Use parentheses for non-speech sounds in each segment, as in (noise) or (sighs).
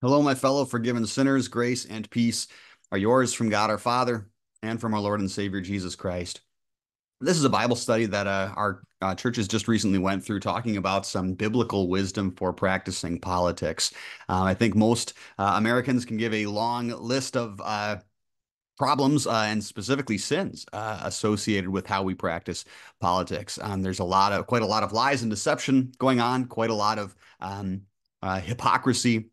Hello, my fellow forgiven sinners. Grace and peace are yours from God our Father and from our Lord and Savior Jesus Christ. This is a Bible study that uh, our uh, churches just recently went through, talking about some biblical wisdom for practicing politics. Uh, I think most uh, Americans can give a long list of uh, problems uh, and specifically sins uh, associated with how we practice politics. Um, there's a lot of quite a lot of lies and deception going on, quite a lot of um, uh, hypocrisy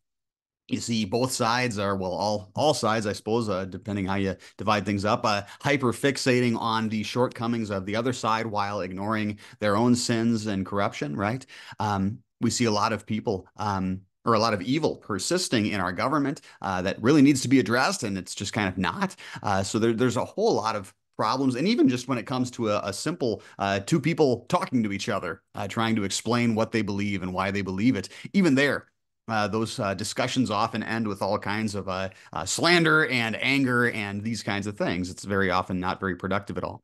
you see both sides are well all all sides i suppose uh, depending how you divide things up uh, hyper fixating on the shortcomings of the other side while ignoring their own sins and corruption right? Um, we see a lot of people um, or a lot of evil persisting in our government uh, that really needs to be addressed and it's just kind of not. Uh, so there, there's a whole lot of problems and even just when it comes to a, a simple uh, two people talking to each other uh, trying to explain what they believe and why they believe it even there uh, those uh, discussions often end with all kinds of uh, uh, slander and anger and these kinds of things. It's very often not very productive at all.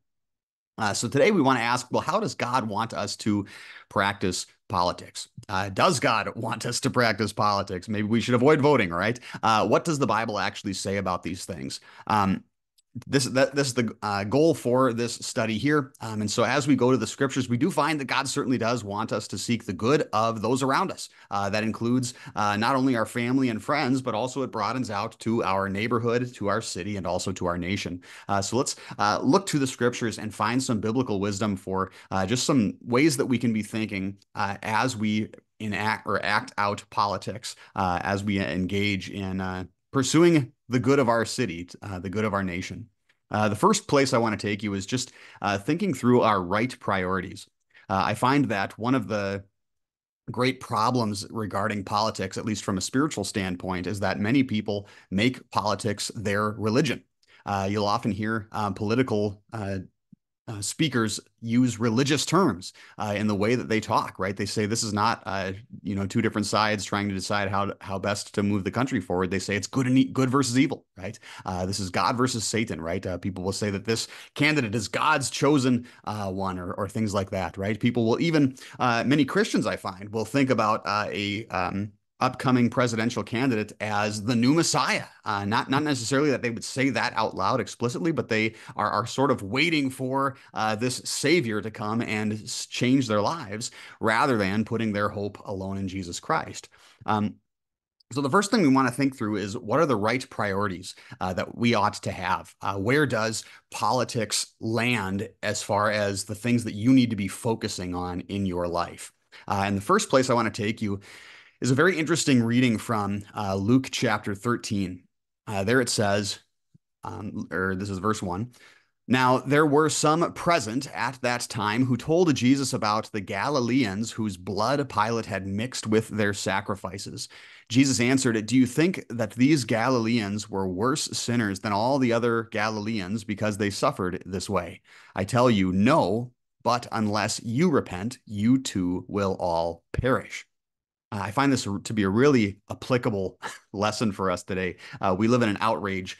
Uh, so today we want to ask, well, how does God want us to practice politics? Uh, does God want us to practice politics? Maybe we should avoid voting, right? what does the Bible actually say about these things? Um, this that this is the uh, goal for this study here. Um, and so as we go to the scriptures we do find that god certainly does want us to seek the good of those around us. Uh, that includes uh, not only our family and friends but also it broadens out to our neighborhood to our city and also to our nation. Uh, so let's uh, look to the scriptures and find some biblical wisdom for uh, just some ways that we can be thinking as we enact or act out politics as we engage in pursuing the good of our city, uh, the good of our nation. Uh, the first place I want to take you is just uh, thinking through our right priorities. Uh, I find that one of the great problems regarding politics, at least from a spiritual standpoint, is that many people make politics their religion. Uh, you'll often hear um, political uh, uh, speakers use religious terms uh, in the way that they talk, right? They say this is not, uh, you know, two different sides trying to decide how how best to move the country forward. They say it's good and e- good versus evil, right? Uh, this is God versus Satan, right? Uh, people will say that this candidate is God's chosen uh, one, or or things like that, right? People will even many Christians I find will think about a um, upcoming presidential candidate as the new Messiah. Uh, not not necessarily that they would say that out loud explicitly, but they are, are sort of waiting for uh, this Savior to come and change their lives rather than putting their hope alone in Jesus Christ. Um, so the first thing we want to think through is what are the right priorities uh, that we ought to have? Uh, where does politics land as far as the things that you need to be focusing on in your life? Uh, and the first place I want to take you is a very interesting reading from uh, Luke chapter 13. Uh, there it says, um, or this is verse 1. Now, there were some present at that time who told Jesus about the Galileans whose blood Pilate had mixed with their sacrifices. Jesus answered, Do you think that these Galileans were worse sinners than all the other Galileans because they suffered this way? I tell you, no, but unless you repent, you too will all perish. Uh, I find this to be a really applicable (laughs) lesson for us today. Uh, we live in an outrage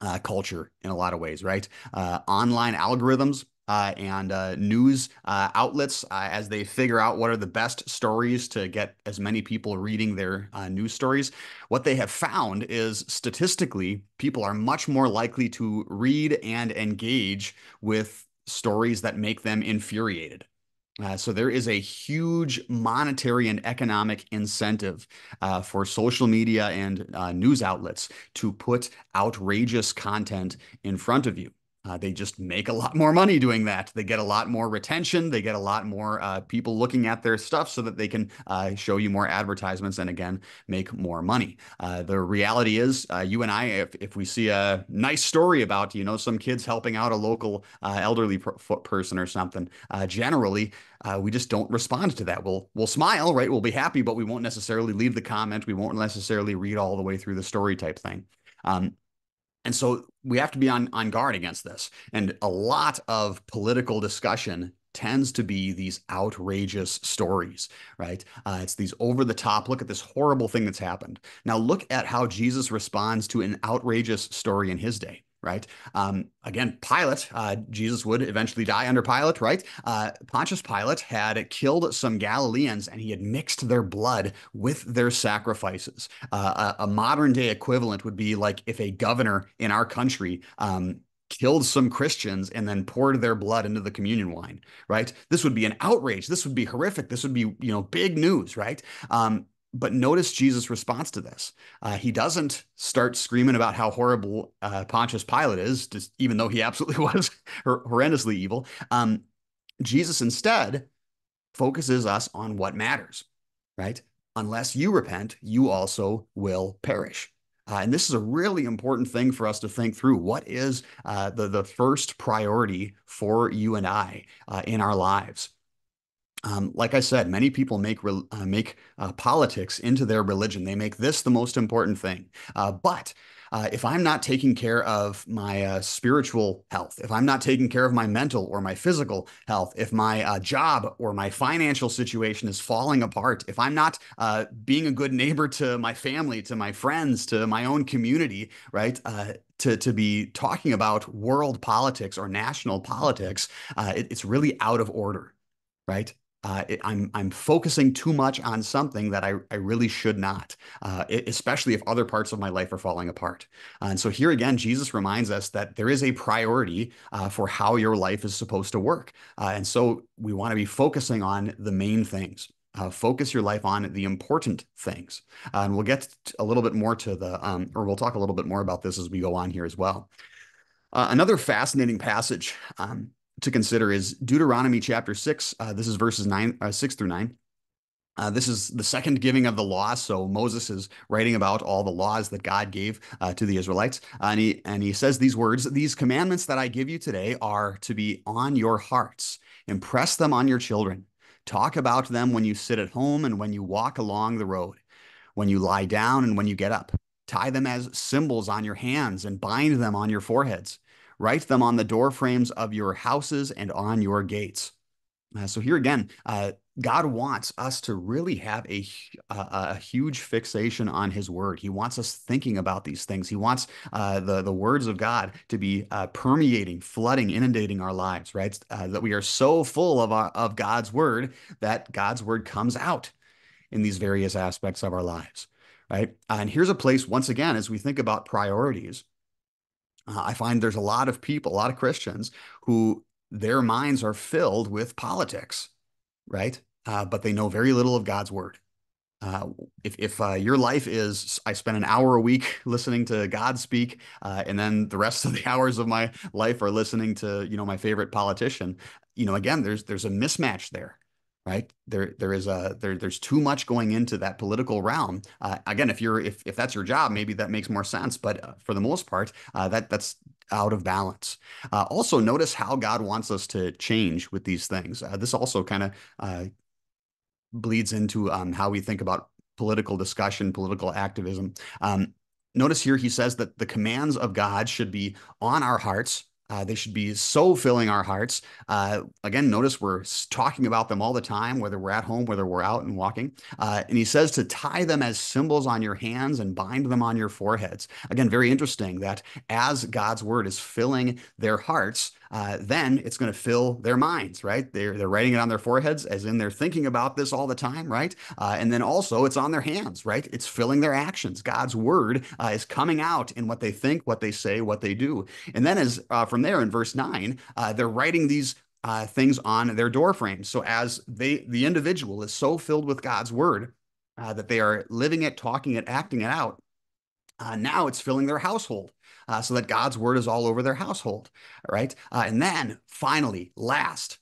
uh, culture in a lot of ways, right? Uh, online algorithms uh, and uh, news outlets, as they figure out what are the best stories to get as many people reading their news stories, what they have found is statistically, people are much more likely to read and engage with stories that make them infuriated. Uh, so there is a huge monetary and economic incentive uh, for social media and uh, news outlets to put outrageous content in front of you. Uh, they just make a lot more money doing that. They get a lot more retention. They get a lot more uh, people looking at their stuff so that they can uh, show you more advertisements and again make more money. Uh, the reality is, uh, you and I, if, if we see a nice story about you know some kids helping out a local uh, elderly person or something, generally we just don't respond to that. We'll we'll smile, right? We'll be happy, but we won't necessarily leave the comment. We won't necessarily read all the way through the story type thing. Um, and so we have to be on, on guard against this. And a lot of political discussion tends to be these outrageous stories, right? Uh, it's these over the top. Look at this horrible thing that's happened. Now, look at how Jesus responds to an outrageous story in his day. Right? Um, again, Pilate, uh, Jesus would eventually die under Pilate, right? Uh, Pontius Pilate had killed some Galileans and he had mixed their blood with their sacrifices. Uh, a, a, modern day equivalent would be like if a governor in our country um, killed some Christians and then poured their blood into the communion wine, right? This would be an outrage. This would be horrific. This would be, you know, big news, right? Um, but notice Jesus' response to this. Uh, he doesn't start screaming about how horrible uh, Pontius Pilate is, just, even though he absolutely (laughs) was horrendously evil. Um, Jesus instead focuses us on what matters, right? Unless you repent, you also will perish. Uh, and this is a really important thing for us to think through. What is uh, the, the first priority for you and I uh, in our lives? Um, like I said, many people make uh, make uh, politics into their religion. They make this the most important thing. Uh, but uh, if I'm not taking care of my uh, spiritual health, if I'm not taking care of my mental or my physical health, if my uh, job or my financial situation is falling apart, if I'm not being a good neighbor to my family, to my friends, to my own community, right? to, to be talking about world politics or national politics, it, it's really out of order, right? Uh, I'm I'm focusing too much on something that I, I really should not, uh, especially if other parts of my life are falling apart. Uh, and so here again, Jesus reminds us that there is a priority uh, for how your life is supposed to work, uh, and so we want to be focusing on the main things. Uh, focus your life on the important things, and we'll get a little bit more to the, um, or we'll talk a little bit more about this as we go on here as well. another fascinating passage um, to consider is Deuteronomy chapter 6. Uh, this is verses 9, uh, 6 through 9. Uh, this is the second giving of the law. So Moses is writing about all the laws that God gave uh, to the Israelites. Uh, and, he, and he says these words These commandments that I give you today are to be on your hearts. Impress them on your children. Talk about them when you sit at home and when you walk along the road, when you lie down and when you get up. Tie them as symbols on your hands and bind them on your foreheads. Write them on the door frames of your houses and on your gates. Uh, so here again, uh, God wants us to really have a, a, a, huge fixation on His Word. He wants us thinking about these things. He wants uh, the the words of God to be uh, permeating, flooding, inundating our lives. Right? Uh, that we are so full of our, of God's Word that God's Word comes out in these various aspects of our lives. Right? and here's a place once again as we think about priorities uh, I find there's a lot of people, a lot of Christians who their minds are filled with politics, right? Uh, but they know very little of God's word. Uh, if if uh, your life is, I spend an hour a week (laughs) listening to God speak, uh, and then the rest (laughs) of the hours of my life are listening to you know my favorite politician. You know, again, there's there's a mismatch there right? There there is a there there's too much going into that political realm. Uh, again if you're if, if that's your job maybe that makes more sense but uh, for the most part uh, that that's out of balance. Uh, also notice how god wants us to change with these things. Uh, this also kind of bleeds into um, how we think about political discussion political activism. Um, notice here he says that the commands of god should be on our hearts uh, they should be so filling our hearts. Uh, again, notice we're talking about them all the time, whether we're at home, whether we're out and walking. Uh, and he says to tie them as symbols on your hands and bind them on your foreheads. Again, very interesting that as God's word is filling their hearts, uh, then it's going to fill their minds, right? They're, they're writing it on their foreheads, as in they're thinking about this all the time, right? Uh, and then also it's on their hands, right? It's filling their actions. God's word uh, is coming out in what they think, what they say, what they do. And then as uh, from there in verse nine, uh, they're writing these uh, things on their door frames. So as they, the individual is so filled with God's word that they are living it, talking it, acting it out, now it's filling their household uh, so that God's word is all over their household. right? Uh, and then finally, last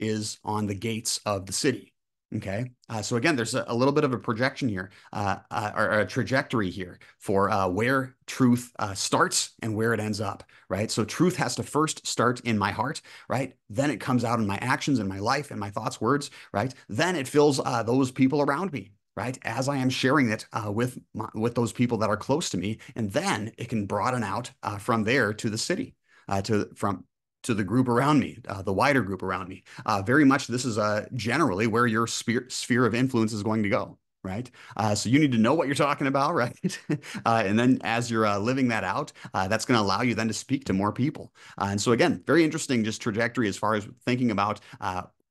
is on the gates of the city. Okay. Uh, so again, there's a, a, little bit of a projection here, uh, uh, or, a trajectory here for uh, where truth uh, starts and where it ends up, right? So truth has to first start in my heart, right? Then it comes out in my actions, in my life, in my thoughts, words, right? Then it fills uh, those people around me, right? As I am sharing it uh, with my, with those people that are close to me, and then it can broaden out uh, from there to the city, uh, to from to the group around me, uh, the wider group around me. Uh, very much, this is uh, generally where your sphere sphere of influence is going to go, right? So you need to know what you're talking about, (laughs) right? and then as you're living that out, that's going to allow you then to speak to more people. And so again, very interesting just trajectory as far as thinking about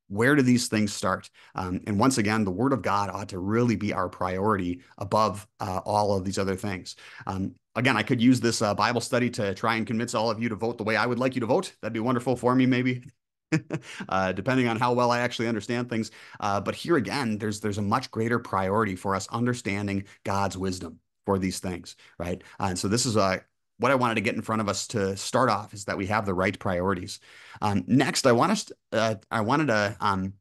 where do these things start? Um, and once again, the Word of God ought to really be our priority above all of these other things. Um, again, I could use this Bible study to try and convince all of you to vote the way I would like you to vote. That'd be wonderful for me, maybe. (laughs) uh, depending on how well I actually understand things. Uh, but here again, there's there's a much greater priority for us understanding God's wisdom for these things, right? Uh, and so this is uh, what I wanted to get in front of us to start off is that we have the right priorities. Um, next, I want us to, uh, I wanted to um,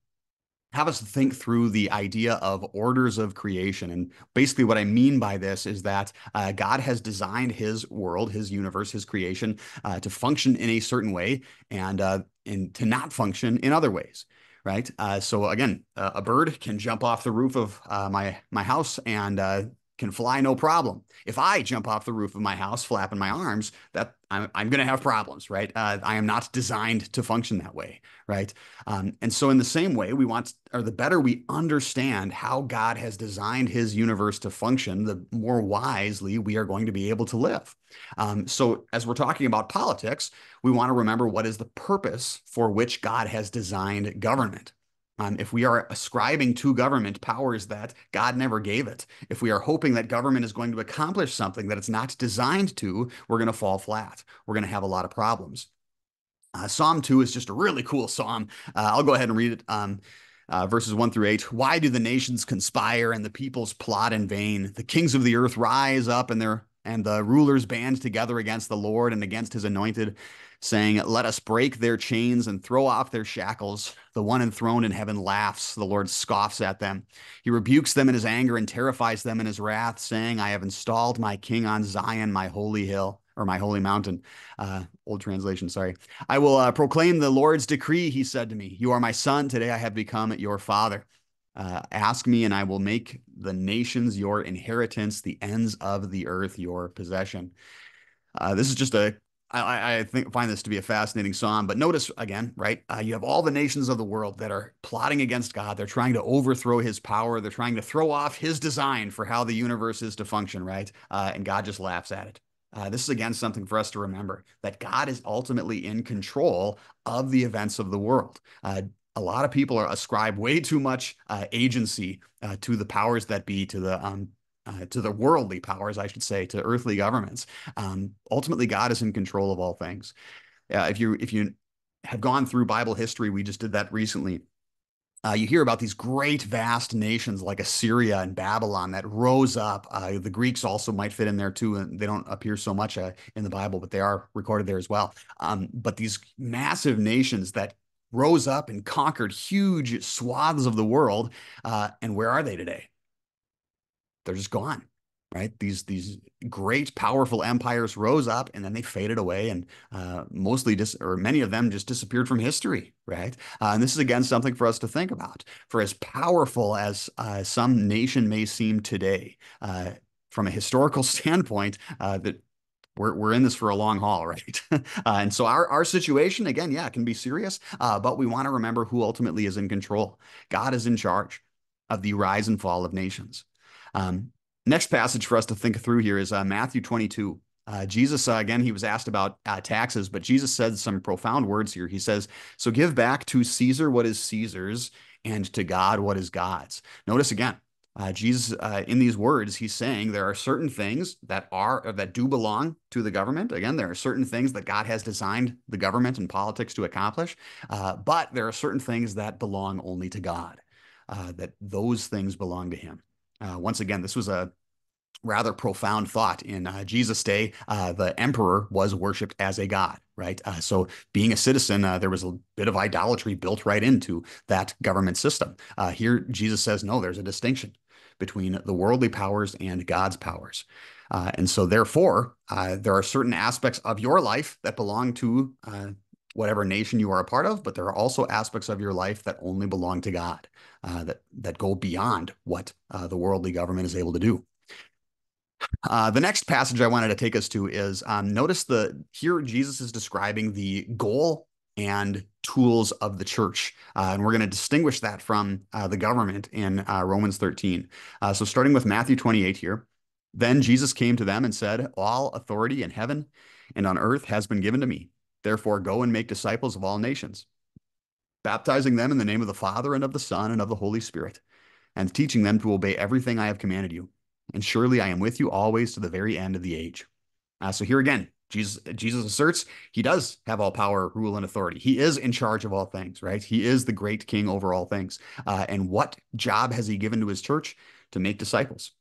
have us think through the idea of orders of creation. And basically, what I mean by this is that uh, God has designed his world, his universe, his creation uh, to function in a certain way and, uh, and to not function in other ways. Right. Uh, so again, a bird can jump off the roof of uh, my my house and uh, can fly no problem. If I jump off the roof of my house flapping my arms, that I'm, I'm going to have problems, right? Uh, I am not designed to function that way, right? Um, and so, in the same way, we want, or the better we understand how God has designed His universe to function, the more wisely we are going to be able to live. Um, so, as we're talking about politics, we want to remember what is the purpose for which God has designed government. Um, if we are ascribing to government powers that God never gave it, if we are hoping that government is going to accomplish something that it's not designed to, we're going to fall flat. We're going to have a lot of problems. Uh, psalm 2 is just a really cool psalm. Uh, I'll go ahead and read it. Um, uh, verses 1 through 8. Why do the nations conspire and the peoples plot in vain? The kings of the earth rise up and their and the rulers band together against the Lord and against his anointed saying, Let us break their chains and throw off their shackles. The one enthroned in heaven laughs. The Lord scoffs at them. He rebukes them in his anger and terrifies them in his wrath, saying, I have installed my king on Zion, my holy hill or my holy mountain. Uh, old translation, sorry. I will uh, proclaim the Lord's decree, he said to me. You are my son. Today I have become your father. Uh, ask me, and I will make the nations your inheritance, the ends of the earth your possession. Uh, this is just a I, I think find this to be a fascinating psalm. But notice again, right? Uh, you have all the nations of the world that are plotting against God. They're trying to overthrow His power. They're trying to throw off His design for how the universe is to function, right? Uh, and God just laughs at it. Uh, this is again something for us to remember that God is ultimately in control of the events of the world. Uh, a lot of people are ascribe way too much uh, agency uh, to the powers that be, to the um, uh, to the worldly powers, I should say, to earthly governments. Um, ultimately, God is in control of all things. Uh, if you if you have gone through Bible history, we just did that recently. Uh, you hear about these great, vast nations like Assyria and Babylon that rose up. Uh, the Greeks also might fit in there too, and they don't appear so much uh, in the Bible, but they are recorded there as well. Um, but these massive nations that rose up and conquered huge swaths of the world, uh, and where are they today? They're just gone right these these great powerful empires rose up and then they faded away and uh, mostly just or many of them just disappeared from history right uh, and this is again something for us to think about for as powerful as uh, some nation may seem today uh, from a historical (laughs) standpoint uh, that we're, we're in this for a long haul, (laughs) right? uh, and so our, our situation, again, yeah, can be serious, uh, but we want to remember who ultimately is in control. God is in charge of the rise and fall of nations. Um, next passage for us to think through here is uh, Matthew 22. Uh, Jesus, uh, again, he was asked about uh, taxes, but Jesus said some profound words here. He says, So give back to Caesar what is Caesar's and to God what is God's. Notice again, uh, Jesus, uh, in these words, he's saying there are certain things that are that do belong to the government. Again, there are certain things that God has designed the government and politics to accomplish, uh, but there are certain things that belong only to God. that those things belong to Him. Uh, once again, this was a rather profound thought in uh, Jesus' day. Uh, the emperor was worshipped as a god, right? Uh, so, being a citizen, uh, there was a bit of idolatry built right into that government system. Uh, here, Jesus says, no, there's a distinction between the worldly powers and God's powers. Uh, and so, therefore, there are certain aspects of your life that belong to whatever nation you are a part of, but there are also aspects of your life that only belong to God, uh, that that go beyond what uh, the worldly government is able to do. Uh, the next passage I wanted to take us to is um, notice the here Jesus is describing the goal and tools of the church. Uh, and we're going to distinguish that from uh, the government in uh, Romans 13. Uh, so, starting with Matthew 28 here. Then Jesus came to them and said, All authority in heaven and on earth has been given to me. Therefore, go and make disciples of all nations, baptizing them in the name of the Father and of the Son and of the Holy Spirit, and teaching them to obey everything I have commanded you. And surely I am with you always to the very end of the age. Uh, so, here again, Jesus, Jesus asserts he does have all power, rule, and authority. He is in charge of all things, right? He is the great king over all things. Uh, and what job has he given to his church? To make disciples.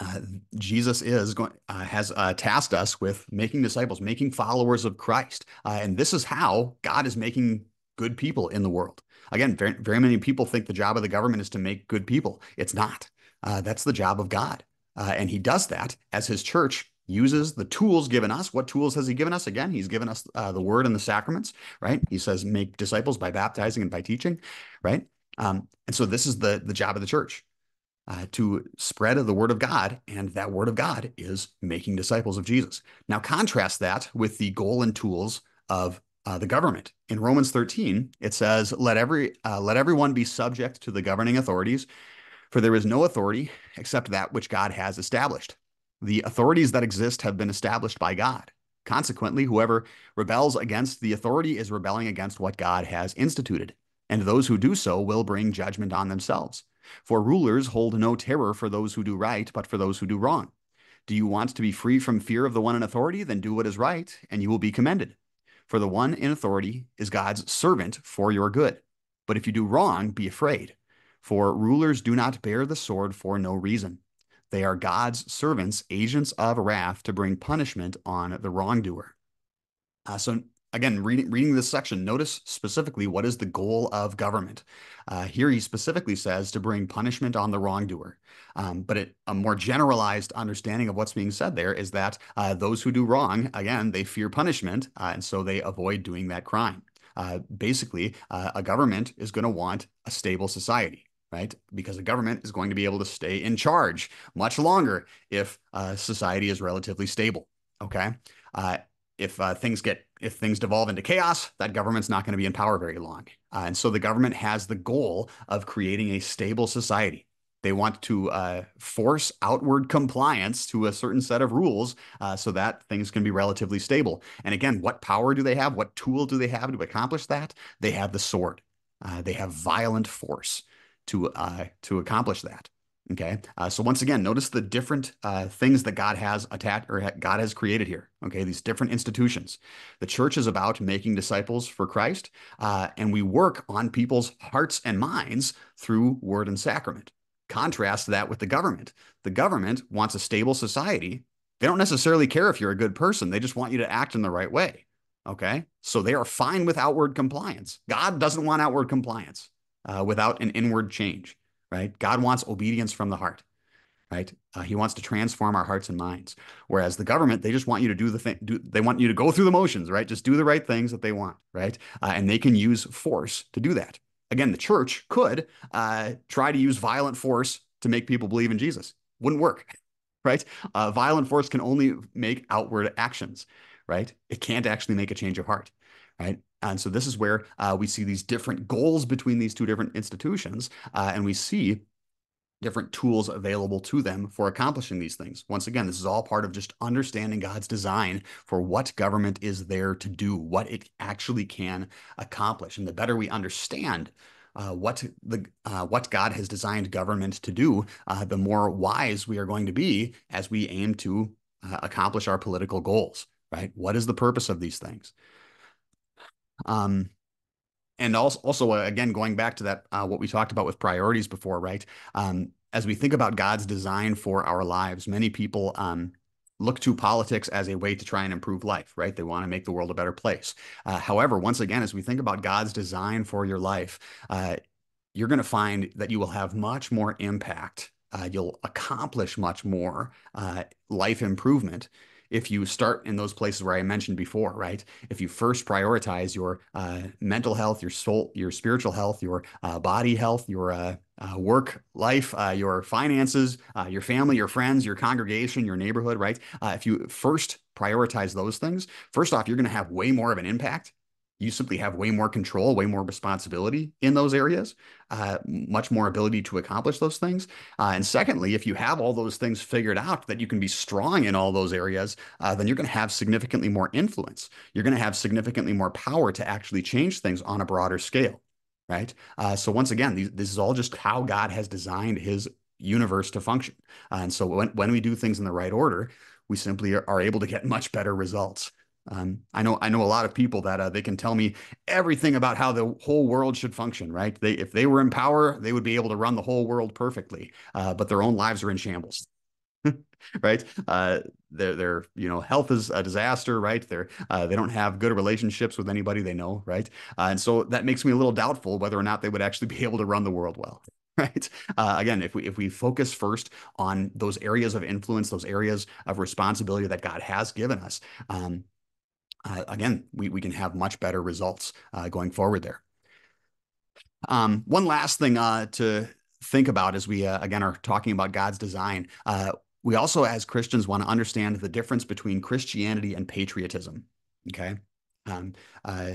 Uh, Jesus is going uh, has uh, tasked us with making disciples, making followers of Christ, uh, and this is how God is making good people in the world. Again, very, very many people think the job of the government is to make good people. It's not. Uh, that's the job of God, and He does that as His church uses the tools given us. What tools has he given us? Again, he's given us the word and the sacraments, right? He says, make disciples by baptizing and by teaching, right? Um, and so this is the, the job of the church. Uh, to spread the word of God, and that word of God is making disciples of Jesus. Now, contrast that with the goal and tools of uh, the government. In Romans 13, it says, "Let every uh, let everyone be subject to the governing authorities, for there is no authority except that which God has established." The authorities that exist have been established by God. Consequently, whoever rebels against the authority is rebelling against what God has instituted, and those who do so will bring judgment on themselves. For rulers hold no terror for those who do right, but for those who do wrong. Do you want to be free from fear of the one in authority? Then do what is right, and you will be commended. For the one in authority is God's servant for your good. But if you do wrong, be afraid. For rulers do not bear the sword for no reason. They are God's servants, agents of wrath to bring punishment on the wrongdoer. Uh, so again, reading reading this section, notice specifically what is the goal of government. Uh, here, he specifically says to bring punishment on the wrongdoer. Um, but it, a more generalized understanding of what's being said there is that uh, those who do wrong, again, they fear punishment, uh, and so they avoid doing that crime. Uh, basically, uh, a government is going to want a stable society right? Because the government is going to be able to stay in charge much longer if uh, society is relatively stable. Okay, uh, if uh, things get if things devolve into chaos, that government's not going to be in power very long. Uh, and so the government has the goal of creating a stable society. They want to uh, force outward compliance to a certain set of rules uh, so that things can be relatively stable. And again, what power do they have? What tool do they have to accomplish that? They have the sword. they have violent force to uh, to accomplish that. Okay, uh, so once again, notice the different uh, things that God has attached or God has created here. Okay, these different institutions. The church is about making disciples for Christ, uh, and we work on people's hearts and minds through word and sacrament. Contrast that with the government. The government wants a stable society. They don't necessarily care if you're a good person. They just want you to act in the right way. Okay, so they are fine with outward compliance. God doesn't want outward compliance uh, without an inward change, right? God wants obedience from the heart, right? Uh, he wants to transform our hearts and minds. Whereas the government, they just want you to do the thing, do, they want you to go through the motions, right? Just do the right things that they want, right? Uh, and they can use force to do that. Again, the church could uh, try to use violent force to make people believe in Jesus. Wouldn't work, (laughs) right? Uh, violent force can only make outward actions, right? It can't actually make a change of heart, right? And so this is where uh, we see these different goals between these two different institutions, uh, and we see different tools available to them for accomplishing these things. Once again, this is all part of just understanding God's design for what government is there to do, what it actually can accomplish. And the better we understand uh, what the uh, what God has designed government to do, uh, the more wise we are going to be as we aim to uh, accomplish our political goals. Right? What is the purpose of these things? Um, and also, also uh, again, going back to that, uh, what we talked about with priorities before, right? Um, as we think about God's design for our lives, many people um, look to politics as a way to try and improve life, right? They want to make the world a better place. Uh, however, once again, as we think about God's design for your life, uh, you're going to find that you will have much more impact. Uh, you'll accomplish much more uh, life improvement if you start in those places where I mentioned before, right? If you first prioritize your uh, mental health, your soul, your spiritual health, your uh, body health, your uh, uh work life, uh, your finances, uh, your family, your friends, your congregation, your neighborhood, right? if you first prioritize those things, first off, you're going to have way more of an impact you simply have way more control, way more responsibility in those areas, uh, much more ability to accomplish those things. Uh, and secondly, if you have all those things figured out that you can be strong in all those areas, uh, then you're going to have significantly more influence. You're going to have significantly more power to actually change things on a broader scale, right? Uh, so once again, these, this is all just how God has designed His universe to function. Uh, and so when, when we do things in the right order, we simply are, are able to get much better results. Um, I know I know a lot of people that uh, they can tell me everything about how the whole world should function. Right? They if they were in power, they would be able to run the whole world perfectly. Uh, but their own lives are in shambles. (laughs) right? Uh, their their you know health is a disaster. Right? They're uh, they don't have good relationships with anybody they know. Right? Uh, and so that makes me a little doubtful whether or not they would actually (laughs) be able to run the world well (laughs) right uh, again if we if we focus first on those areas of influence those areas of responsibility that god has given us um, uh, again, we, we can have much better results uh, going forward there. Um, one last thing uh, to think about as we, uh, again, are talking about God's design. Uh, we also, as Christians, want to understand the difference between Christianity and patriotism. Okay. Um, uh,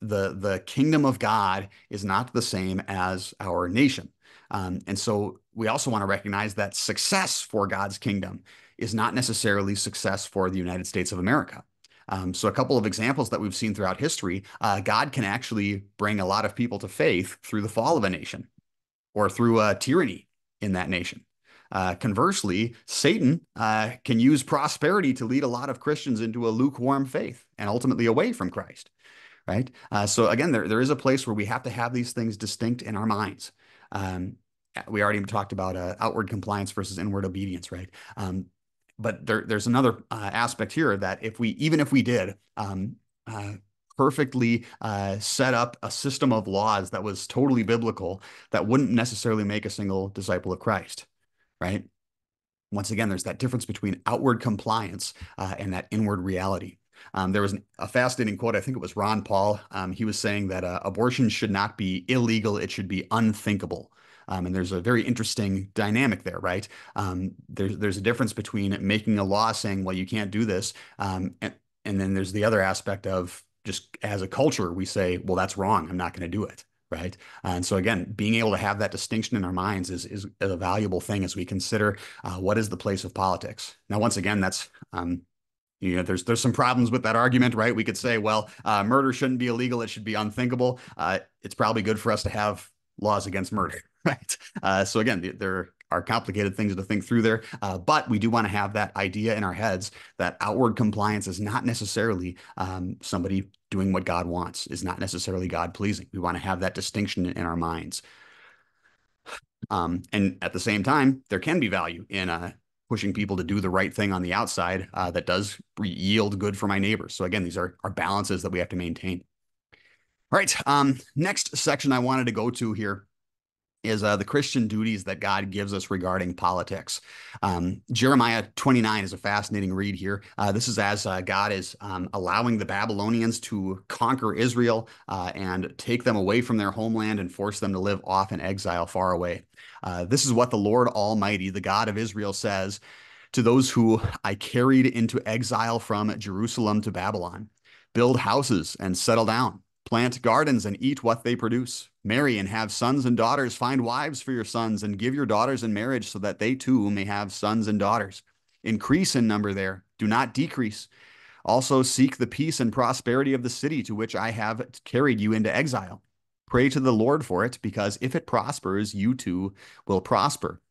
the, the kingdom of God is not the same as our nation. Um, and so we also want to recognize that success for God's kingdom is not necessarily success for the United States of America. Um, so, a couple of examples that we've seen throughout history uh, God can actually bring a lot of people to faith through the fall of a nation or through a tyranny in that nation. Uh, conversely, Satan uh, can use prosperity to lead a lot of Christians into a lukewarm faith and ultimately away from Christ. Right. Uh, so again, there there is a place where we have to have these things distinct in our minds. Um, we already talked about uh, outward compliance versus inward obedience, right? Um, but there, there's another uh, aspect here that. If we even if we did um, uh, perfectly uh, set up a system of laws that was totally biblical that wouldn't necessarily make a single disciple of christ right? Once again there's that difference between outward compliance uh, and that inward reality. Um, there was an, a fascinating quote i think it was ron paul um, he was saying that uh, abortion should not be illegal it should be unthinkable um, and there's a very interesting dynamic there, right? Um, there's there's a difference between making a law saying, well, you can't do this, um, and, and then there's the other aspect of just as a culture, we say, well, that's wrong. I'm not going to do it. Right. And so again, being able to have that distinction in our minds is, is a valuable thing as we consider uh, what is the place of politics. Now, once again, that's um, you know, there's there's some problems with that argument, right? We could say, well, uh, murder shouldn't be illegal; it should be unthinkable. Uh, it's probably good for us to have laws against murder, (laughs) right? Uh, so again, there are complicated things to think through there, uh, but we do want to have that idea in our heads that outward compliance is not necessarily um, somebody doing what God wants, is not necessarily God pleasing. We want to have that distinction in our minds. (sighs) Um, and at the same time, there can be value in uh, pushing people to do the right thing on the outside uh, that does yield good for my neighbors. So again, these are, are balances that we have to maintain. All right. Um, next section I wanted to go to here is uh, the Christian duties that God gives us regarding politics. Um, Jeremiah 29 is a fascinating read here. Uh, this is as uh, God is um, allowing the Babylonians to conquer Israel uh, and take them away from their homeland and force them to live off in exile far away. Uh, this is what the Lord Almighty, the God of Israel, says to those who I carried into exile from Jerusalem to Babylon build houses and settle down Plant gardens and eat what they produce. Marry and have sons and daughters. Find wives for your sons and give your daughters in marriage so that they too may have sons and daughters. Increase in number there, do not decrease. Also, seek the peace and prosperity of the city to which I have carried you into exile. Pray to the Lord for it, because if it prospers, you too will prosper.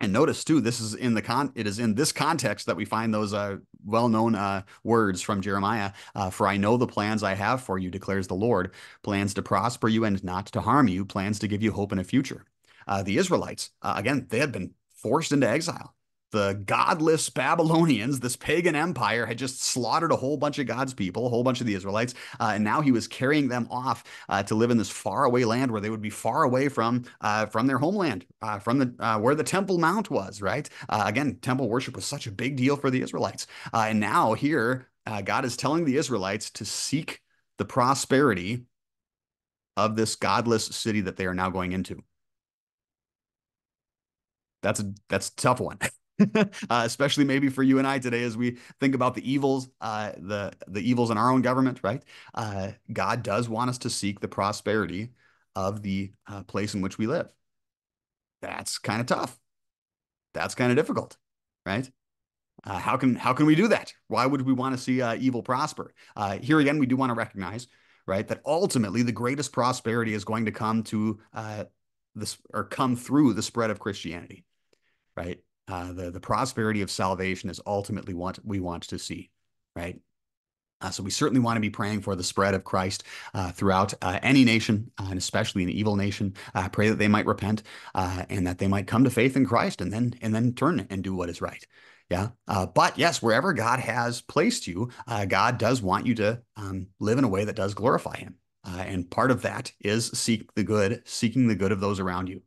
And notice too, this is in the con. It is in this context that we find those uh, well-known uh, words from Jeremiah. Uh, for I know the plans I have for you, declares the Lord: plans to prosper you and not to harm you, plans to give you hope in a future. Uh, the Israelites, uh, again, they had been forced into exile the godless Babylonians, this pagan empire, had just slaughtered a whole bunch of God's people, a whole bunch of the Israelites, uh, and now he was carrying them off uh, to live in this faraway land where they would be far away from uh, from their homeland, uh, from the uh, where the Temple Mount was. Right? Uh, again, temple worship was such a big deal for the Israelites, and now here God is telling the Israelites to seek the prosperity of this godless city that they are now going into. That's a that's a tough one. (laughs) (laughs) uh, especially maybe for you and I today as we think about the evils, uh, the the evils in our own government, right? Uh, God does want us to seek the prosperity of the uh, place in which we live. That's kind of tough. That's kind of difficult, right? Uh, how can how can we do that? Why would we want to see uh, evil prosper? here again, we do want to recognize, right, that ultimately the greatest prosperity is going to come to this or come through the spread of Christianity, right? Uh, the the prosperity of salvation is ultimately what we want to see, right? Uh, so we certainly want to be praying for the spread of Christ uh, throughout uh, any nation, uh, and especially an evil nation. Uh, pray that they might repent and that they might come to faith in Christ, and then and then turn and do what is right. Yeah, but yes, wherever God has placed you, God does want you to um, live in a way that does glorify Him. Uh, and part of that is seek the good, seeking the good of those around you,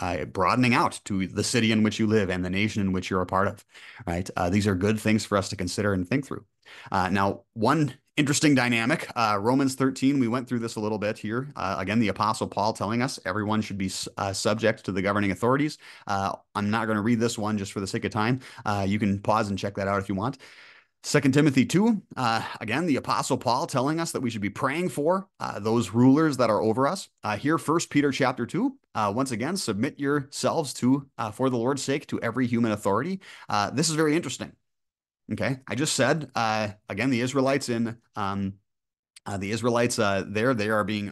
uh, uh, broadening out to the city in which you live and the nation in which you're a part of. Right? Uh, these are good things for us to consider and think through. Uh, now, one interesting dynamic, uh, Romans 13. We went through this a little bit here. again, the Apostle Paul telling us everyone should be subject to the governing authorities. I'm not going to read this one just for the sake of time. you can pause and check that out if you want. Second Timothy 2, uh, again, the Apostle Paul telling us that we should be praying for uh, those rulers that are over us. Uh, here, First Peter chapter 2, uh, once again, submit yourselves to, uh, for the Lord's sake, to every human authority. Uh, this is very interesting. Okay, I just said, again, the Israelites in um, the Israelites there, they are being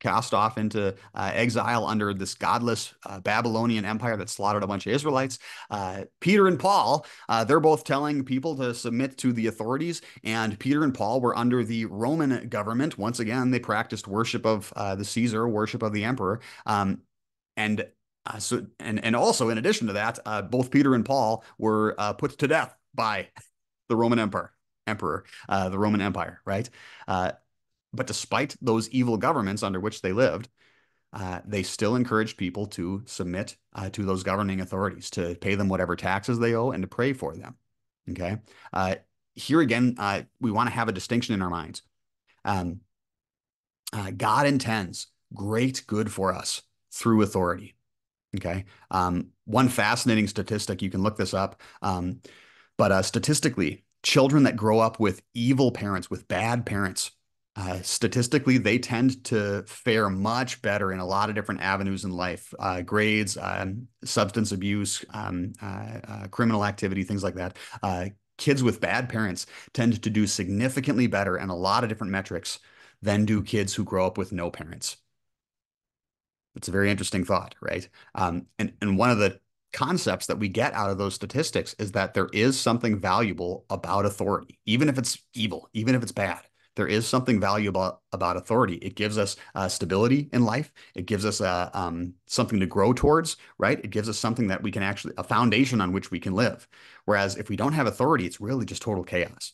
cast off into uh, exile under this godless uh, Babylonian empire that slaughtered a bunch of Israelites. Uh, Peter and Paul, uh, they're both telling people to submit to the authorities, and Peter and Paul were under the Roman government. Once again, they practiced worship of uh, the Caesar, worship of the emperor. Um, and uh, so, and and also in addition to that, both Peter and Paul were put to death by the Roman emperor, emperor, the Roman Empire, right? But despite those evil governments under which they lived, uh, they still encouraged people to submit uh, to those governing authorities, to pay them whatever taxes they owe, and to pray for them. Okay. Uh, here again, uh, we want to have a distinction in our minds. Um, uh, God intends great good for us through authority. Okay. Um, one fascinating statistic, you can look this up. Um, but uh, statistically, children that grow up with evil parents, with bad parents, uh, statistically, they tend to fare much better in a lot of different avenues in life uh, grades, um, substance abuse, um, uh, uh criminal activity, things like that. Uh, kids with bad parents tend to do significantly better in a lot of different metrics than do kids who grow up with no parents. It's a very interesting thought, right? Um, and, and one of the concepts that we get out of those statistics is that there is something valuable about authority, even if it's evil, even if it's bad there is something valuable about authority. It gives us uh, stability in life. It gives us uh, um, something to grow towards, right? It gives us something that we can actually, a foundation on which we can live. Whereas if we don't have authority, it's really just total chaos,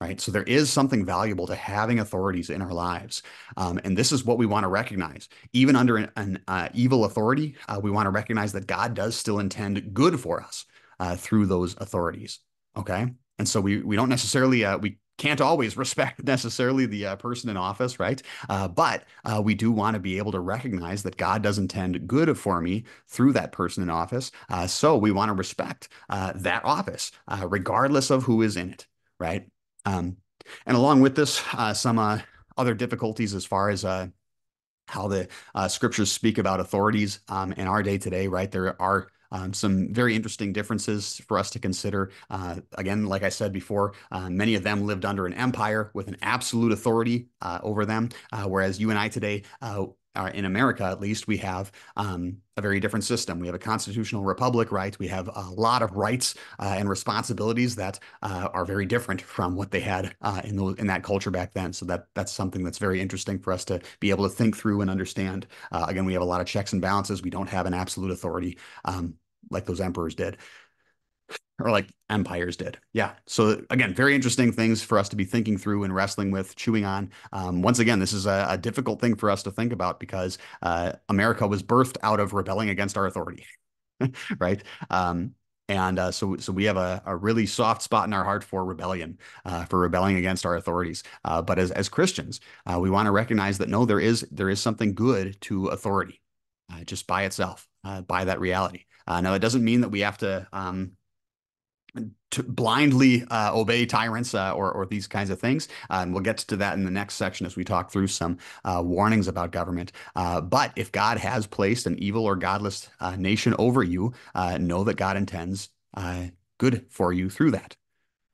right? So there is something valuable to having authorities in our lives. Um, and this is what we want to recognize. Even under an, an uh, evil authority, uh, we want to recognize that God does still intend good for us uh, through those authorities. Okay. And so we we don't necessarily uh, we can't always respect (laughs) necessarily the uh, person in office, right? Uh, but uh, we do want to be able to recognize that God does intend good for me through that person in office. Uh, so we want to respect uh, that office, uh, regardless of who is in it, right? Um, and along with this, some other difficulties as far as how the scriptures speak about authorities um, in our day today, right? There are um, some very interesting differences for us to consider. Uh, again, like I said before, uh, many of them lived under an empire with an absolute authority uh, over them, uh, whereas you and I today, uh, in America at least, we have um, a very different system. We have a constitutional republic, right? We have a lot of rights uh, and responsibilities that uh, are very different from what they had uh, in the, in that culture back then. So that that's something that's very interesting for us to be able to think through and understand. Uh, again, we have a lot of checks and balances. We don't have an absolute authority um, like those emperors did or like empires did. Yeah. So again, very interesting things for us to be thinking through and wrestling with, chewing on. Um, once again, this is a, a, difficult thing for us to think about because uh, America was birthed out of rebelling against our authority, (laughs) right? Um, and uh, so, so we have a, a really soft spot in our heart for rebellion, uh, for rebelling against our authorities. Uh, but as as Christians, uh, we want to recognize that no, there is there is something good to authority, uh, just by itself, by that reality. Now, that doesn't mean that we have to um, to blindly uh, obey tyrants uh, or, or these kinds of things. Uh, and we'll get to that in the next section as we talk through some uh, warnings about government. Uh, but if God has placed an evil or godless uh, nation over you, know that God intends good for you through that,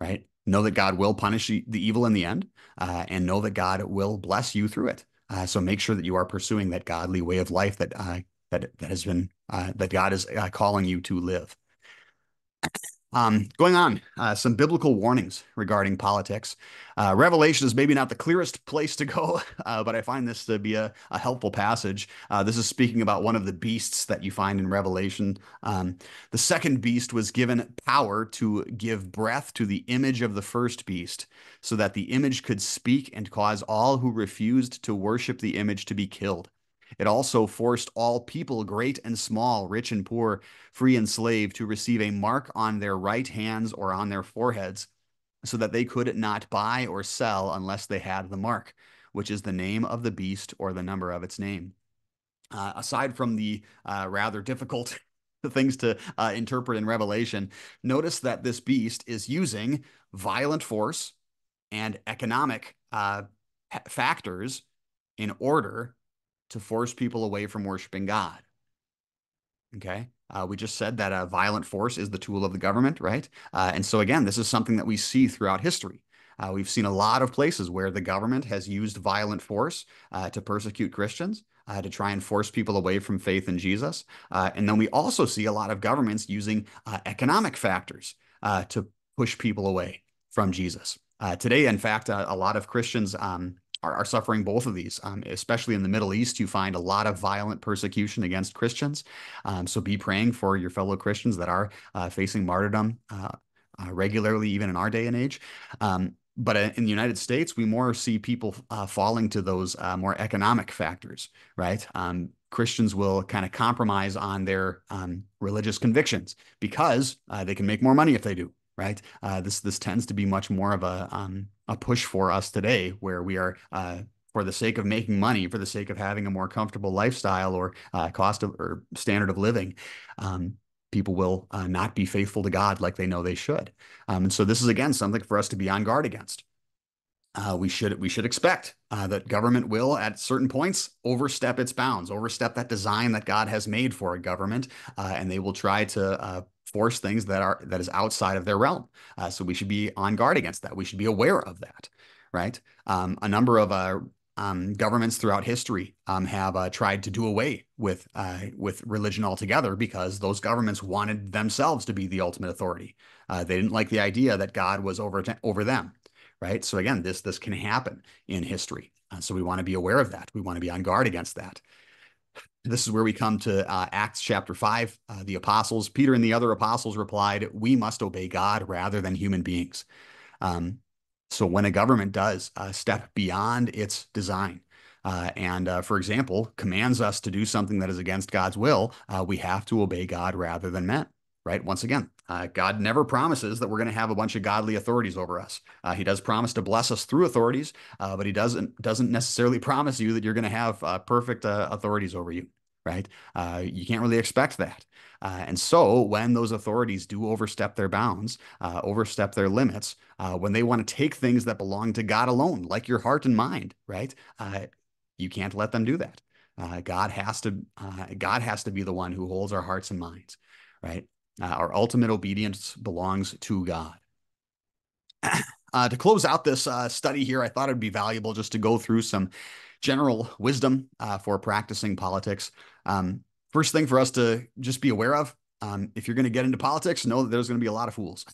right? Know that God will punish the evil in the end and know that God will bless you through it. so make sure that you are pursuing that godly way of life that that that has been that God is calling you to live. Um, going on, uh, some biblical warnings regarding politics. Uh, Revelation is maybe not the clearest place to go, (laughs) uh, but I find this to be a, a helpful passage. Uh, this is speaking about one of the beasts that you find in Revelation. Um, the second beast was given power to give breath to the image of the first beast, so that the image could speak and cause all who refused to worship the image to be killed. It also forced all people, great and small, rich and poor, free and slave, to receive a mark on their right hands or on their foreheads, so that they could not buy or sell unless they had the mark, which is the name of the beast or the number of its name. Uh, aside from the uh, rather difficult (laughs) things to uh, interpret in Revelation, notice that this beast is using violent force and economic uh, factors in order to force people away from worshiping God. Okay. Uh, we just said that a violent force is the tool of the government, right? Uh, and so, again, this is something that we see throughout history. Uh, we've seen a lot of places where the government has used violent force uh, to persecute Christians, uh, to try and force people away from faith in Jesus. Uh, and then we also see a lot of governments using economic factors to push people away from Jesus. today, in fact, a lot of Christians um, are, are suffering both of these. Um, especially in the Middle East, you find a lot of violent persecution against Christians. Um, so be praying for your fellow Christians that are uh, facing martyrdom uh, uh, regularly, even in our day and age. Um, but uh, in the United States, we more see people uh, falling to those uh, more economic factors, right? Um, Christians will kind of compromise on their um, religious convictions because they can make more money if they do, right? Uh, this this tends to be much more of a um, a push for us today, where we are uh, for the sake of making money, for the sake of having a more comfortable lifestyle or uh, cost of or standard of living. Um, people will uh, not be faithful to God like they know they should, um, and so this is again something for us to be on guard against. Uh, we should we should expect uh, that government will at certain points overstep its bounds, overstep that design that God has made for a government, and they will try to force things that are that is outside of their realm. Uh, so we should be on guard against that. We should be aware of that, right? Um, a number of uh, um, governments throughout history um, have uh, tried to do away with uh, with religion altogether because those governments wanted themselves to be the ultimate authority. Uh, they didn't like the idea that God was over over them, right? So again, this this can happen in history. Uh, so we want to be aware of that. We want to be on guard against that. This is where we come to uh, Acts chapter 5. Uh, the apostles, Peter and the other apostles replied, We must obey God rather than human beings. Um, so when a government does uh, step beyond its design, uh, and uh, for example, commands us to do something that is against God's will, uh, we have to obey God rather than men right? Once again, uh, God never promises that we're going to have a bunch of godly authorities over us. Uh, he does promise to bless us through authorities, uh, but he doesn't doesn't necessarily promise you that you're going to have uh, perfect uh, authorities over you, right? Uh, you can't really expect that. and so, when those authorities do overstep their bounds, overstep their limits, when they want to take things that belong to God alone, like your heart and mind, right? you can't let them do that. God has to God has to be the one who holds our hearts and minds, right? Uh, our ultimate obedience belongs to God. (clears throat) Uh, to close out this uh, study here, I thought it'd be valuable just to go through some general wisdom uh, for practicing politics. Um, first thing for us to just be aware of um, if you're going to get into politics, know that there's going to be a lot of fools.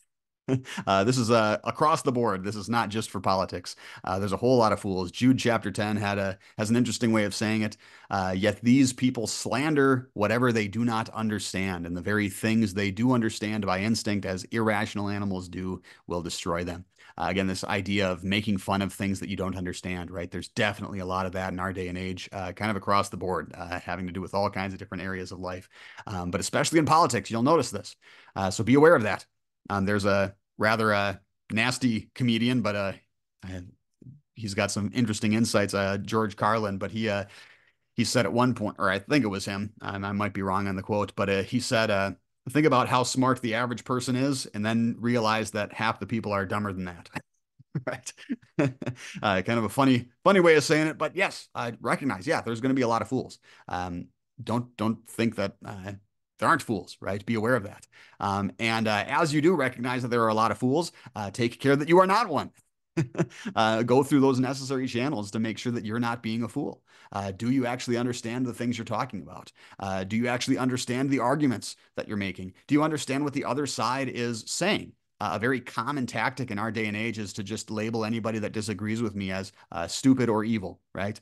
(laughs) Uh, this is uh, across the board. This is not just for politics. Uh, there's a whole lot of fools. Jude chapter 10 had a has an interesting way of saying it. Uh, Yet these people slander whatever they do not understand, and the very things they do understand by instinct, as irrational animals do, will destroy them. Uh, again, this idea of making fun of things that you don't understand, right? There's definitely a lot of that in our day and age, uh, kind of across the board, having to do with all kinds of different areas of life, um, but especially in politics, you'll notice this. so be aware of that. Um, there's a rather a nasty comedian, but uh, he's got some interesting insights. Uh, George Carlin, but he uh, he said at one point, or I think it was him. And I might be wrong on the quote, but uh, he said, uh, think about how smart the average person is, and then realize that half the people are dumber than that. (laughs) right? (laughs) uh, kind of a funny, funny way of saying it, but yes, I recognize. Yeah, there's going to be a lot of fools. Um, don't don't think that uh, there aren't fools, right? Be aware of that. Um, and uh, as you do recognize that there are a lot of fools, uh, take care that you are not one. (laughs) uh, go through those necessary channels to make sure that you're not being a fool. Uh, do you actually understand the things you're talking about? Uh, do you actually understand the arguments that you're making? Do you understand what the other side is saying? Uh, a very common tactic in our day and age is to just label anybody that disagrees with me as stupid or evil, right?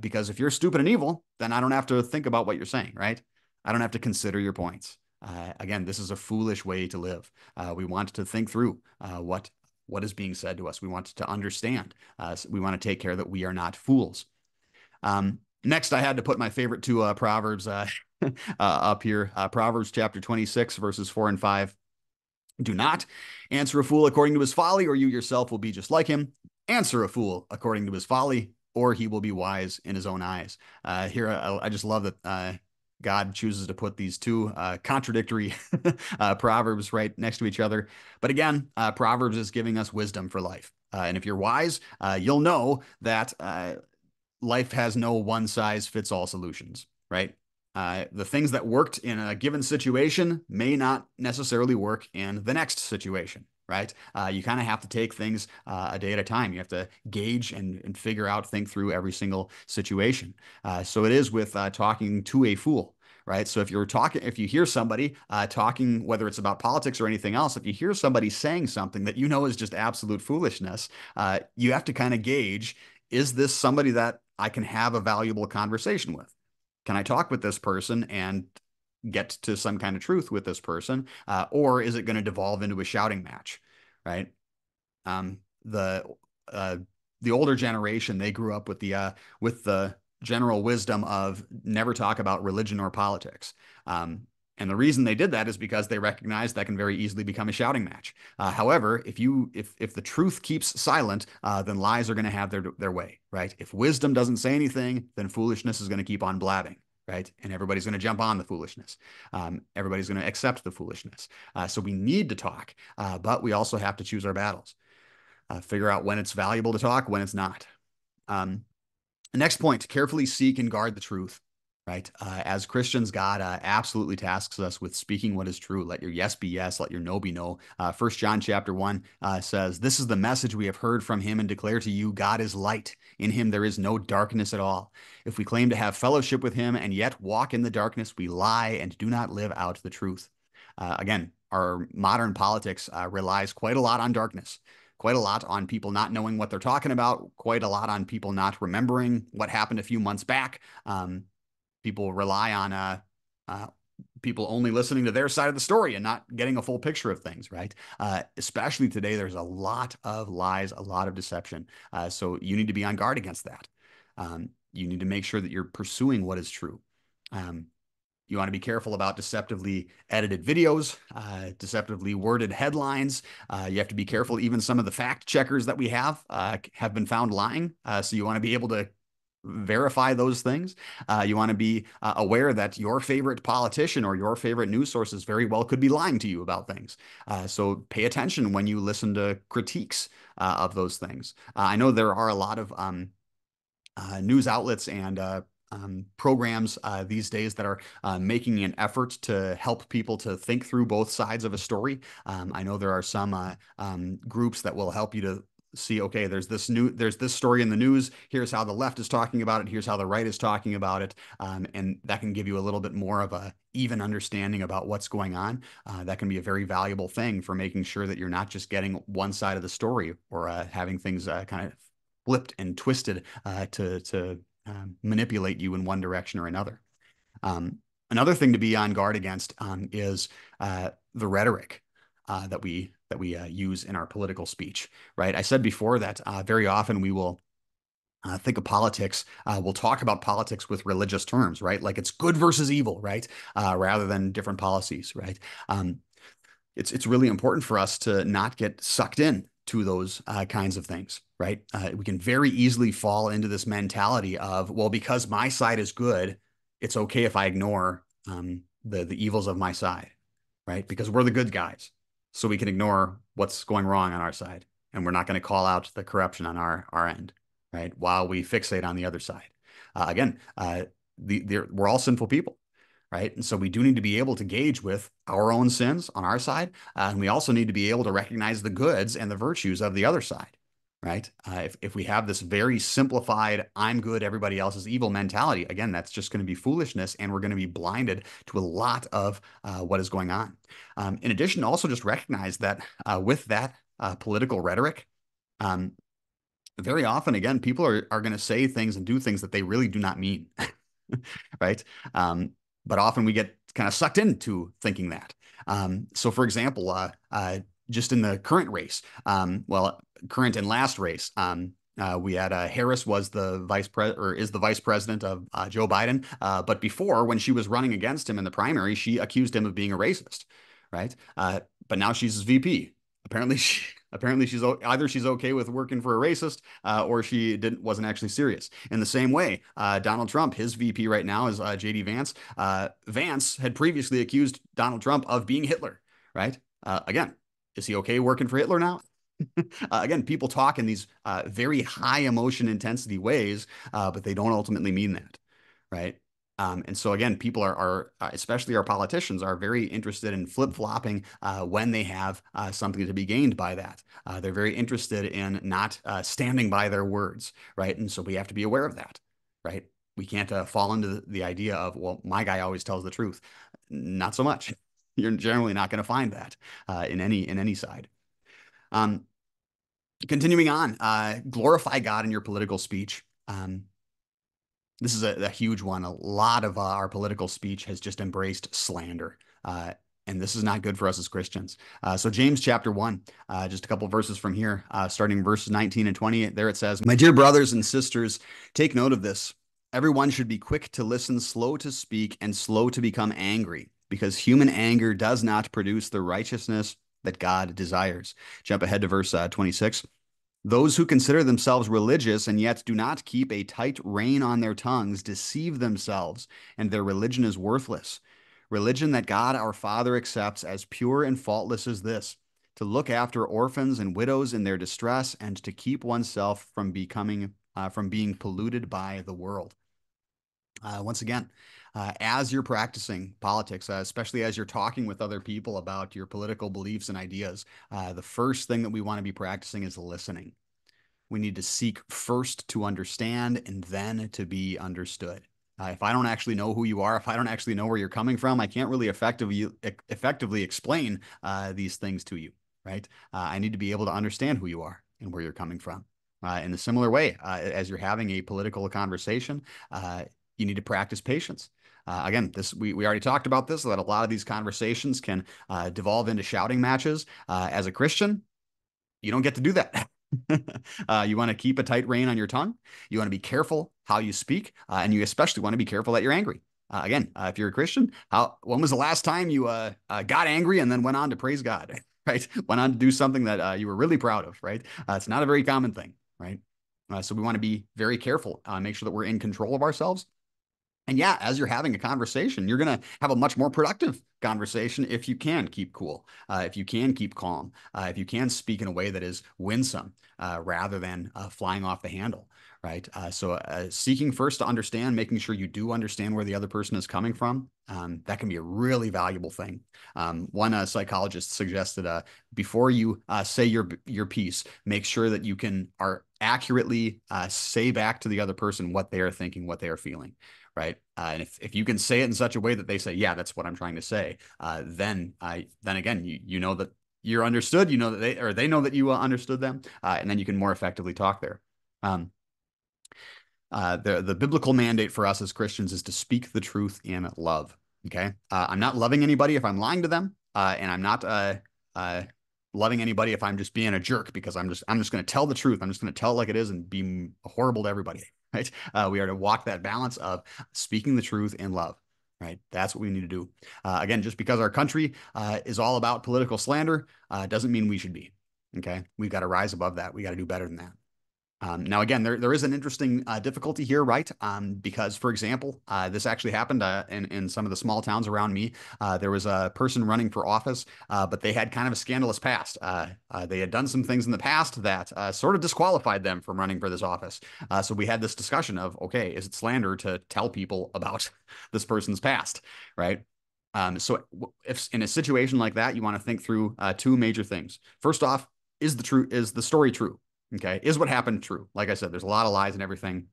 Because if you're stupid and evil, then I don't have to think about what you're saying, right? I don't have to consider your points. Uh, again, this is a foolish way to live. Uh, we want to think through uh, what what is being said to us. We want to understand. Uh, we want to take care that we are not fools. Um, next, I had to put my favorite two uh, proverbs uh, (laughs) up here. Proverbs chapter 26, verses 4 and 5. Do not answer a fool according to his folly, or you yourself will be just like him. Answer a fool according to his folly, or he will be wise in his own eyes. here, I, I, just love that God chooses to put these two uh, contradictory (laughs) uh, proverbs right next to each other. But again, uh, Proverbs is giving us wisdom for life. Uh, and if you're wise, uh, you'll know that uh, life has no one size fits all solutions, right? the things that worked in a given situation may not necessarily work in the next situation right? Uh, you kind of have to take things uh, a day at a time. You have to gauge and, and figure out, think through every single situation. Uh, so it is with uh, talking to a fool. Right. So if you're talking, if you hear somebody uh, talking, whether it's about politics or anything else, if you hear somebody saying something that you know is just absolute foolishness, uh, you have to kind of gauge is this somebody that I can have a valuable conversation with? Can I talk with this person and get to some kind of truth with this person, uh, or is it going to devolve into a shouting match, right? Um, the uh, the older generation they grew up with the uh, with the general wisdom of never talk about religion or politics. Um, and the reason they did that is because they recognized that can very easily become a shouting match. Uh, however, if you if if the truth keeps silent, uh, then lies are going to have their their way, right? If wisdom doesn't say anything, then foolishness is going to keep on blabbing right? And everybody's going to jump on the foolishness. Um, everybody's going to accept the foolishness. Uh, so we need to talk, uh, but we also have to choose our battles. Uh, figure out when it's valuable to talk, when it's not. Um, next point: carefully seek and guard the truth right? Uh, as Christians, God uh, absolutely tasks us with speaking what is true. Let your yes be yes, let your no be no. Uh, First John chapter one uh, says, "This is the message we have heard from Him and declare to you: God is light; in Him there is no darkness at all. If we claim to have fellowship with Him and yet walk in the darkness, we lie and do not live out the truth." Uh, again, our modern politics relies quite a lot on darkness quite a lot on people not knowing what they're talking about, quite a lot on people not remembering what happened a few months back. Um, people rely on uh, uh, people only listening to their side of the story and not getting a full picture of things, right? Uh, especially today, there's a lot of lies, a lot of deception. Uh, so you need to be on guard against that. Um, you need to make sure that you're pursuing what is true. Um, you want to be careful about deceptively edited videos, uh, deceptively worded headlines. Uh, you have to be careful. Even some of the fact checkers that we have uh, have been found lying. Uh, so you want to be able to verify those things. Uh, you want to be uh, aware that your favorite politician or your favorite news sources very well could be lying to you about things. Uh, so pay attention when you listen to critiques uh, of those things. Uh, I know there are a lot of um, uh, news outlets and um, programs uh, these days that are uh, making an effort to help people to think through both sides of a story. Um, I know there are some uh, um, groups that will help you to see okay there's this new there's this story in the news. Here's how the left is talking about it. Here's how the right is talking about it. Um, and that can give you a little bit more of a even understanding about what's going on. Uh, that can be a very valuable thing for making sure that you're not just getting one side of the story or uh, having things uh, kind of flipped and twisted uh, to to um, manipulate you in one direction or another. Um, another thing to be on guard against um, is uh, the rhetoric uh, that we that we uh, use in our political speech, right? I said before that uh, very often we will uh, think of politics. Uh, we'll talk about politics with religious terms, right? Like it's good versus evil, right? Uh, rather than different policies, right? Um, it's it's really important for us to not get sucked in to those uh, kinds of things, right? Uh, we can very easily fall into this mentality of, well, because my side is good, it's okay if I ignore um, the the evils of my side, right? Because we're the good guys. So we can ignore what's going wrong on our side. And we're not going to call out the corruption on our, our end, right? While we fixate on the other side. Uh, again, uh, the, we're all sinful people, right? And so we do need to be able to gauge with our own sins on our side. Uh, and we also need to be able to recognize the goods and the virtues of the other side right? Uh, if, if we have this very simplified, I'm good, everybody else is evil mentality, again, that's just going to be foolishness and we're going to be blinded to a lot of uh, what is going on. Um, in addition, also just recognize that uh, with that uh, political rhetoric, um, very often, again, people are, are going to say things and do things that they really do not mean, (laughs) right? Um, but often we get kind of sucked into thinking that. Um, so, for example, uh, uh, just in the current race, um, well, current and last race. Um, uh, we had uh, Harris was the vice president or is the vice president of uh, Joe Biden. Uh, but before, when she was running against him in the primary, she accused him of being a racist, right? Uh, but now she's his VP. Apparently, she (laughs) apparently she's either she's okay with working for a racist uh, or she didn't wasn't actually serious. In the same way, Donald Trump, his VP right now is JD Vance. Vance had previously accused Donald Trump of being Hitler, right? again, is he okay working for Hitler now? (laughs) uh, again, people talk in these uh, very high emotion intensity ways, uh, but they don't ultimately mean that, right? Um, and so again, people are, are uh, especially our politicians, are very interested in flip flopping uh, when they have uh, something to be gained by that. they're very interested in not standing by their words, right? And so we have to be aware of that, right? We can't fall into the idea of, well, my guy always tells the truth. Not so much. You're generally not going to find that in any in any side. Um, continuing on, uh, glorify God in your political speech. Um, this is a, a, huge one. A lot of uh, our political speech has just embraced slander. Uh, and this is not good for us as Christians. Uh, so, James chapter 1, uh, just a couple verses from here, uh, starting verses 19 and 20. There it says, My dear brothers and sisters, take note of this. Everyone should be quick to listen, slow to speak, and slow to become angry, because human anger does not produce the righteousness that God desires. Jump ahead to verse uh, 26. Those who consider themselves religious and yet do not keep a tight rein on their tongues deceive themselves, and their religion is worthless. Religion that God our Father accepts as pure and faultless is this to look after orphans and widows in their distress and to keep oneself from becoming uh, from being polluted by the world. Uh, once again, uh, as you're practicing politics, uh, especially as you're talking with other people about your political beliefs and ideas, uh, the first thing that we want to be practicing is listening. We need to seek first to understand and then to be understood. Uh, if I don't actually know who you are, if I don't actually know where you're coming from, I can't really effectively effectively explain uh, these things to you. Right? Uh, I need to be able to understand who you are and where you're coming from. in a similar way, as you're having a political conversation, you need to practice patience. Uh, again, this we, we already talked about this, that a lot of these conversations can uh, devolve into shouting matches. Uh, as a Christian, you don't get to do that. (laughs) Uh, you want to keep a tight rein on your tongue. You want to be careful how you speak, uh, and you especially want to be careful that you're angry. Uh, again, if you're a Christian, how when was the last time you got angry and then went on to praise God? (laughs) Right, went on to do something that you were really proud of. Right, it's not a very common thing. Right, so we want to be very careful, make sure that we're in control of ourselves and yeah, as you're having a conversation, you're going to have a much more productive conversation if you can keep cool, uh, if you can keep calm, uh, if you can speak in a way that is winsome uh, rather than uh, flying off the handle, right? Uh, so uh, seeking first to understand, making sure you do understand where the other person is coming from, um, that can be a really valuable thing. Um, one psychologist suggested before you say your your piece, make sure that you can are accurately say back to the other person what they are thinking, what they are feeling right? Uh, and if, if you can say it in such a way that they say, yeah, that's what I'm trying to say, uh, then I then again you you know that you're understood. You know that they or they know that you uh, understood them, uh, and then you can more effectively talk there. Um, uh, the the biblical mandate for us as Christians is to speak the truth in love. Okay, uh, I'm not loving anybody if I'm lying to them, and I'm not loving anybody if I'm just being a jerk because I'm just I'm just going to tell the truth. I'm just going to tell it like it is and be horrible to everybody. (laughs) right? Uh, we are to walk that balance of speaking the truth in love, right? That's what we need to do. Uh, again, just because our country uh, is all about political slander uh, doesn't mean we should be. Okay, we've got to rise above that. We got to do better than that. Um, now, again, there, there is an interesting uh, difficulty here, right? Um, because, for example, uh, this actually happened uh, in, in some of the small towns around me. Uh, there was a person running for office, uh, but they had kind of a scandalous past. Uh, they had done some things in the past that sort of disqualified them from running for this office. so we had this discussion of, okay, is it slander to tell people about (laughs) this person's past, right? Um, so if in a situation like that, you want to think through two major things. First off, is the true is the story true? Okay. Is what happened true? Like I said, there's a lot of lies and everything.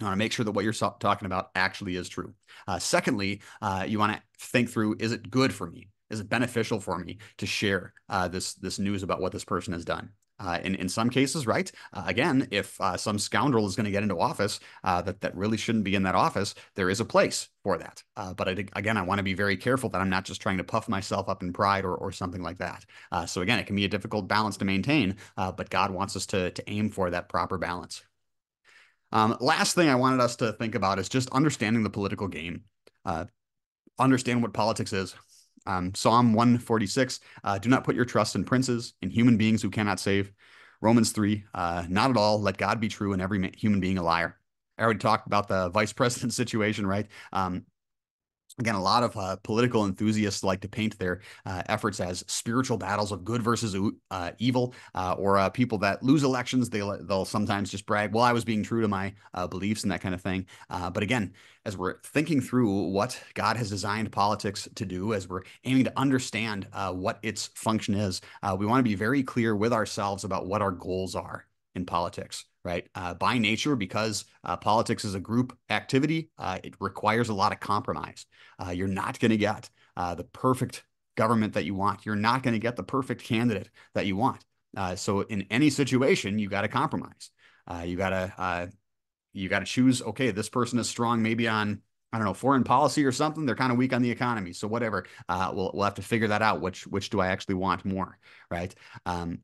You want to make sure that what you're talking about actually is true. Uh, secondly, uh, you want to think through: Is it good for me? Is it beneficial for me to share uh, this this news about what this person has done? Uh, in in some cases, right? Uh, again, if uh, some scoundrel is going to get into office uh, that that really shouldn't be in that office, there is a place for that. Uh, but I, again, I want to be very careful that I'm not just trying to puff myself up in pride or or something like that. Uh, so again, it can be a difficult balance to maintain, but God wants us to to aim for that proper balance. Um, last thing I wanted us to think about is just understanding the political game. understand what politics is. Um, Psalm 146, uh, do not put your trust in princes, in human beings who cannot save. Romans 3, uh, not at all. Let God be true and every human being a liar. I already talked about the vice president (laughs) situation, right? Um, Again, a lot of uh, political enthusiasts like to paint their uh, efforts as spiritual battles of good versus uh, evil, uh, or uh, people that lose elections. They they'll sometimes just brag, "Well, I was being true to my uh, beliefs" and that kind of thing. but again, as we're thinking through what God has designed politics to do, as we're aiming to understand what its function is, we want to be very clear with ourselves about what our goals are in politics right? Uh, by nature, because uh, politics is a group activity, uh, it requires a lot of compromise. Uh, you're not going to get uh, the perfect government that you want. You're not going to get the perfect candidate that you want. Uh, so in any situation, you got to compromise. you got to you got to choose. Okay, this person is strong, maybe on I don't know foreign policy or something. They're kind of weak on the economy. So whatever, we'll we'll have to figure that out. Which which do I actually want more, right? Um,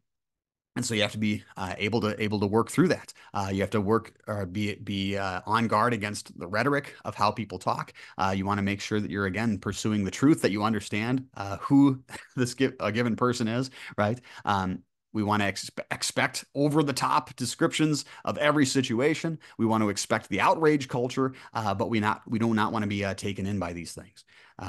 and so you have to be uh, able to able to work through that. Uh, you have to work or be be uh, on guard against the rhetoric of how people talk. Uh, you want to make sure that you're again pursuing the truth, that you understand uh, who (laughs) this a given person is, right? Um, we want to expe- expect over the top descriptions of every situation. We want to expect the outrage culture, uh, but we not we do not want to be taken in by these things.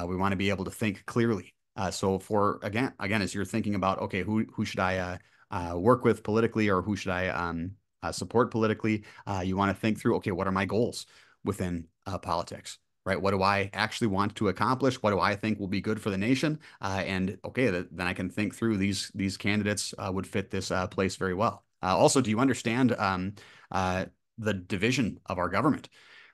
we want to be able to think clearly. so for again again as you're thinking about okay who who should I uh, work with politically or who should I um, uh, support politically. Uh, you want to think through, okay, what are my goals within uh, politics? Right. What do I actually want to accomplish? What do I think will be good for the nation? Uh, and okay, th- then I can think through these these candidates uh, would fit this place very well. also, do you understand um, the division of our government?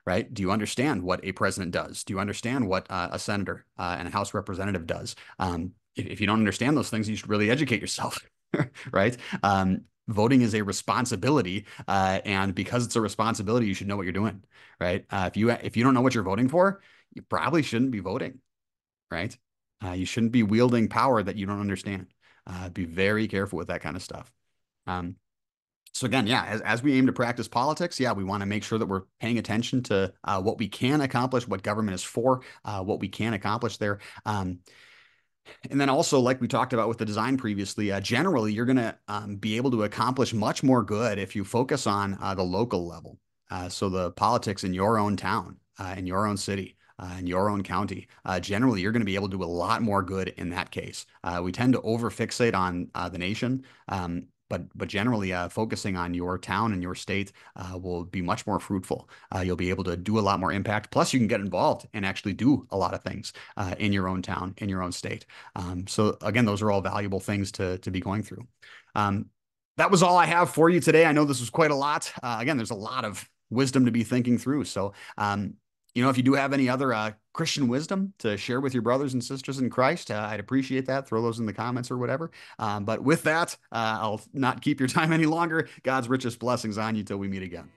right? Do you understand what a president does? Do you understand what uh, a senator uh, and a House representative does? Um, if, if, you don't understand those things, you should really educate yourself, (laughs) right? Um, voting is a responsibility, uh, and because it's a responsibility, you should know what you're doing, right? Uh, if you if you don't know what you're voting for, you probably shouldn't be voting, right? Uh, you shouldn't be wielding power that you don't understand. Uh, be very careful with that kind of stuff. Um, so again, yeah, as, as we aim to practice politics, yeah, we want to make sure that we're paying attention to uh, what we can accomplish, what government is for, uh, what we can accomplish there. Um, and then also, like we talked about with the design previously, uh, generally you're going to um, be able to accomplish much more good if you focus on uh, the local level. Uh, so the politics in your own town, uh, in your own city, uh, in your own county. Uh, generally, you're going to be able to do a lot more good in that case. we tend to over fixate on the nation. Um, but but generally uh, focusing on your town and your state uh, will be much more fruitful. Uh, you'll be able to do a lot more impact. Plus, you can get involved and actually do a lot of things uh, in your own town, in your own state. Um, so again, those are all valuable things to to be going through. Um, that was all I have for you today. I know this was quite a lot. Uh, again, there's a lot of wisdom to be thinking through. So um, you know, if you do have any other uh, Christian wisdom to share with your brothers and sisters in Christ, uh, I'd appreciate that. Throw those in the comments or whatever. Um, but with that, uh, I'll not keep your (laughs) time any longer. God's richest blessings on you till we meet again.